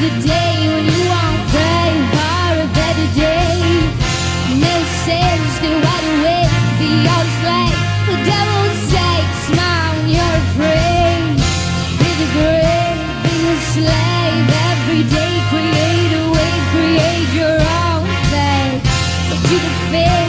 the day when you won't pray for a better day. To the odds like the devil's sake. Smile when you're afraid. Be the be the slave. Every day create a way, create your own fate. But you can.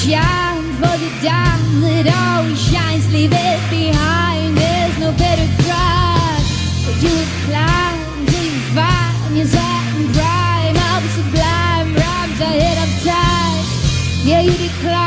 shine for the dawn that always shines. Leave it behind. There's no better ground. But you would climb till you find yourself in prime. Of sublime rhymes I hit up tight. Yeah, you decline.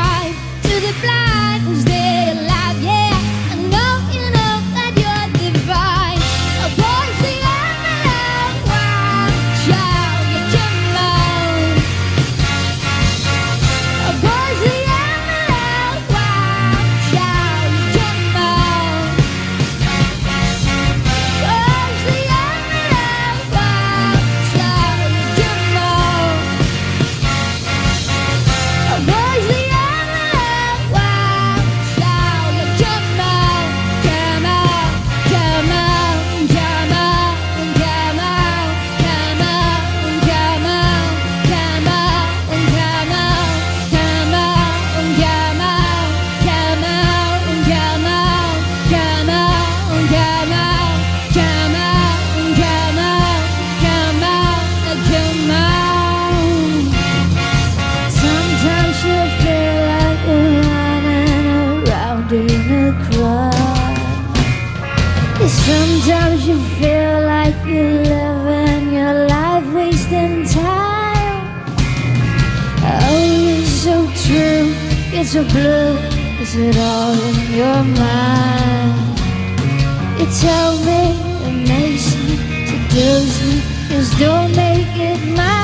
not a. Sometimes you feel like you're living your life wasting time. Oh, you're so true, you're so blue. Is it all in your mind? You tell me it makes me, seduce me, just don't make it mine.